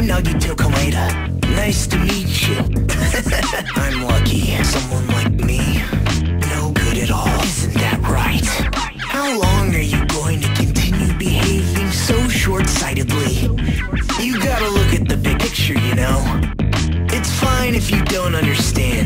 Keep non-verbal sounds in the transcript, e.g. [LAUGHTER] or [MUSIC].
I'm Nagito Komaeda. Nice to meet you. [LAUGHS] I'm lucky. Someone like me, no good at all. Isn't that right? How long are you going to continue behaving so short-sightedly? You gotta look at the big picture, you know? It's fine if you don't understand.